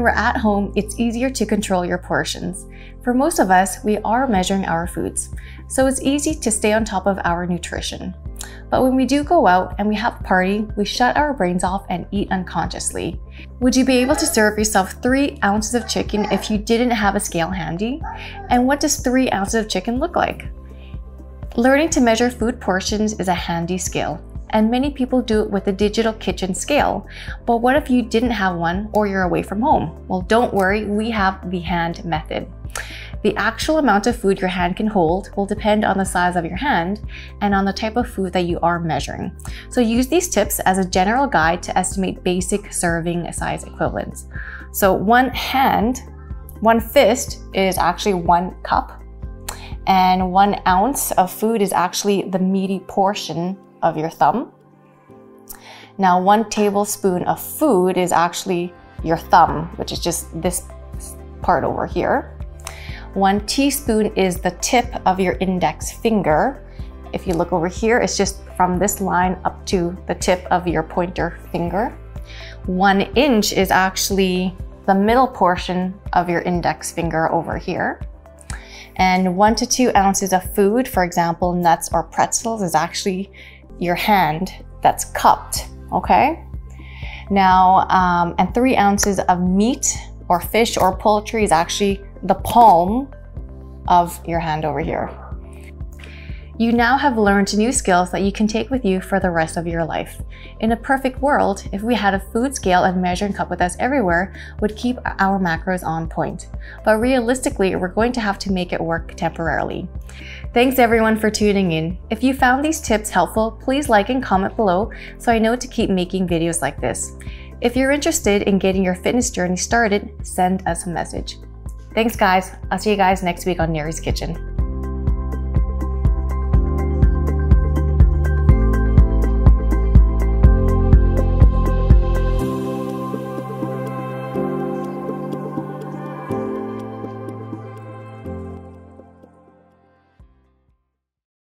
we're at home, it's easier to control your portions. For most of us, we are measuring our foods, so it's easy to stay on top of our nutrition. But when we do go out and we have a party, we shut our brains off and eat unconsciously. Would you be able to serve yourself 3 ounces of chicken if you didn't have a scale handy? And what does 3 ounces of chicken look like? Learning to measure food portions is a handy skill, and many people do it with a digital kitchen scale. But what if you didn't have one or you're away from home? Well, don't worry, we have the hand method. The actual amount of food your hand can hold will depend on the size of your hand and on the type of food that you are measuring. So use these tips as a general guide to estimate basic serving size equivalents. So one hand, one fist is actually one cup and one ounce of food is actually the meaty portion of your thumb. Now, one tablespoon of food is actually your thumb, which is just this part over here. One teaspoon is the tip of your index finger. If you look over here, it's just from this line up to the tip of your pointer finger. One inch is actually the middle portion of your index finger over here. And one to two ounces of food, for example, nuts or pretzels, is actually your hand that's cupped, okay? Now, um, and three ounces of meat or fish or poultry is actually the palm of your hand over here. You now have learned new skills that you can take with you for the rest of your life. In a perfect world, if we had a food scale and measuring cup with us everywhere, would keep our macros on point. But realistically, we're going to have to make it work temporarily. Thanks everyone for tuning in. If you found these tips helpful, please like and comment below so I know to keep making videos like this. If you're interested in getting your fitness journey started, send us a message. Thanks guys. I'll see you guys next week on Nary's Kitchen.